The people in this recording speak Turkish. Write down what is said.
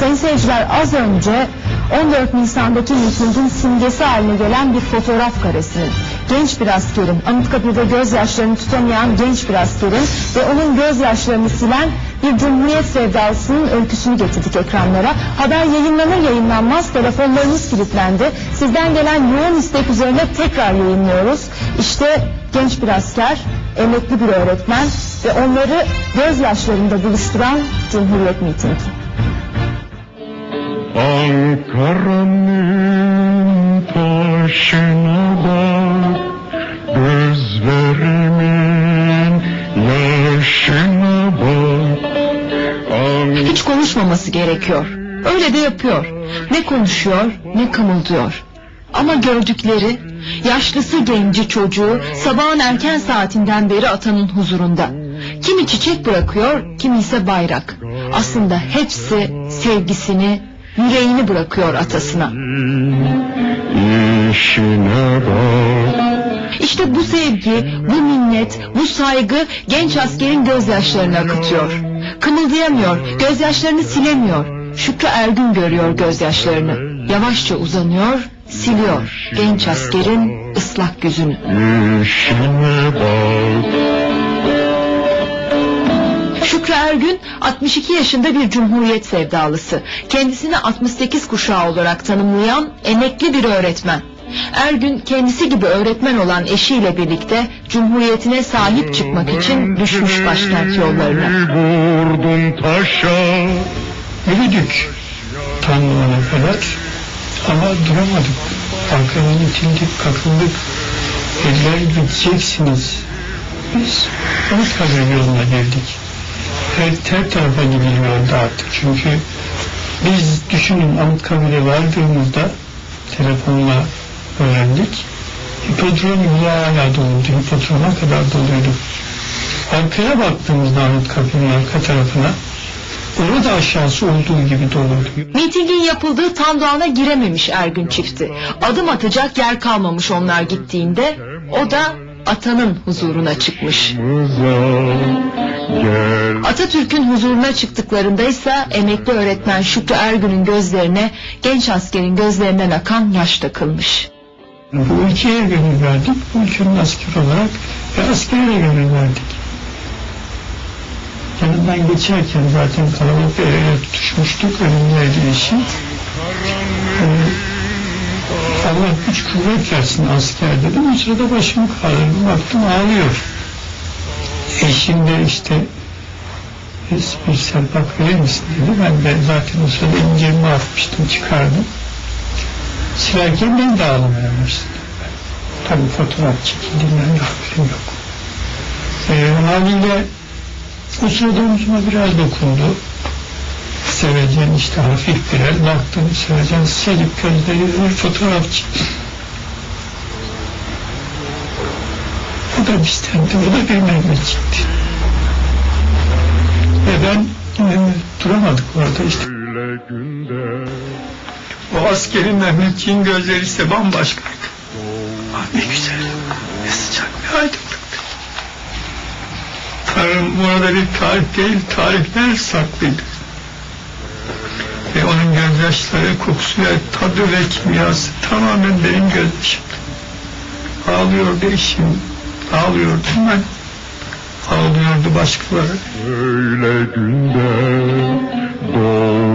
Sayın seyirciler az önce 14 Nisan'daki mitingin simgesi haline gelen bir fotoğraf karesinin genç bir askerin, Anıtkabir'de gözyaşlarını tutamayan genç bir askerin ve onun gözyaşlarını silen bir cumhuriyet sevdalısının öyküsünü getirdik ekranlara. Haber yayınlanır yayınlanmaz telefonlarınız kilitlendi. Sizden gelen yoğun istek üzerine tekrar yayınlıyoruz. İşte genç bir asker, emekli bir öğretmen ve onları gözyaşlarında buluşturan Cumhuriyet mitingi. Ankara'nın taşına bak Gözlerimin yaşına bak An- Hiç konuşmaması gerekiyor. Öyle de yapıyor. Ne konuşuyor ne kımıldıyor. Ama gördükleri yaşlısı genci çocuğu sabahın erken saatinden beri atanın huzurunda. Kimi çiçek bırakıyor, kimi ise bayrak. Aslında hepsi sevgisini, yüreğini bırakıyor atasına. İşine bak İşte bu sevgi, bu minnet, bu saygı genç askerin gözyaşlarını akıtıyor. Kımıldayamıyor, gözyaşlarını silemiyor. Şükrü Ergün görüyor gözyaşlarını. Yavaşça uzanıyor, siliyor genç askerin ıslak yüzünü. İşine bak Şükrü Ergün 62 yaşında bir cumhuriyet sevdalısı. Kendisini 68 kuşağı olarak tanımlayan emekli bir öğretmen. Ergün kendisi gibi öğretmen olan eşiyle birlikte cumhuriyetine sahip çıkmak için düşmüş başkent yollarına. Vurdum taşa Yürüdük tanımana kadar ama duramadık. Arkadan itildik, kakıldık. Dediler gideceksiniz. Biz Anıtkabir yoluna geldik. Her, her tarafa gidiliyordu artık çünkü biz düşünün Anıtkabir'e vardığımızda telefonla öğrendik. Hipodrom yolu hala doluydu. Hipodroma kadar doluydu. Arkaya baktığımızda Anıtkabir'in arka tarafına orada aşağısı olduğu gibi doluydu. Mitingin yapıldığı tam doğana girememiş Ergün çifti. Adım atacak yer kalmamış onlar gittiğinde o da atanın huzuruna çıkmış. Atatürk'ün huzuruna çıktıklarında ise emekli öğretmen Şükrü Ergün'ün gözlerine genç askerin gözlerinden akan yaş takılmış. Bu ülkeye gönül verdik. Bu ülkenin asker olarak ve askere gönül verdik. Yanından geçerken zaten kalabalık el ele tutuşmuştuk. Önümdeydi eşi. Allah güç kuvvet versin asker dedim. O sırada başımı kaldırdım. Baktım ağlıyor. Eşim de işte bir, serpak verir misin dedi. Ben de zaten o sırada incirimi atmıştım çıkardım. Silerken ben de ağlamaya başladım. Tabii fotoğraf çekildiğinden de haberim yok. Ee, haliyle o sırada omzuma biraz dokundu. Sevecen işte hafif bir el baktım Sevecen sıcacık gözleri bir fotoğrafçı. O da bizdendi, o da bir Mehmetçikti. Ve ben e, duramadık orada işte. O askerin Mehmetçiğin gözleri ise bambaşkaydı. Ah ne güzel, ne sıcak bir aydınlıktı. Tanrım burada bir tarih değil, tarihler saklıydı. Ve onun gözyaşları, kokusu ve tadı ve kimyası tamamen benim gözyaşımdı. Ağlıyordu eşim, ağlıyordum ben. Ağlıyordu başkaları. öyle günde doğ